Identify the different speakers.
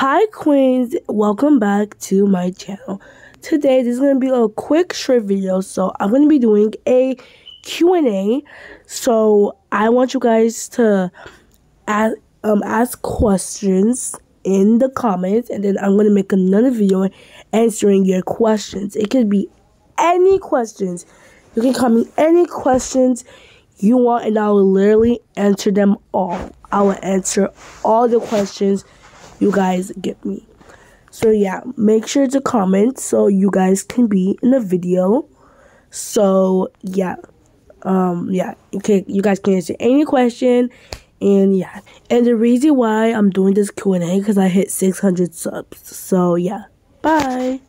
Speaker 1: Hi Queens, welcome back to my channel. Today this is going to be a quick short video. So I'm going to be doing a Q&A. So I want you guys to ask, um, ask questions in the comments and then I'm going to make another video answering your questions. It could be any questions. You can comment any questions you want and I will literally answer them all. I will answer all the questions you guys get me. So yeah, make sure to comment so you guys can be in the video. So yeah, um, yeah, okay, you guys can answer any question, and yeah, and the reason why I'm doing this Q and A because I hit 600 subs. So yeah, bye.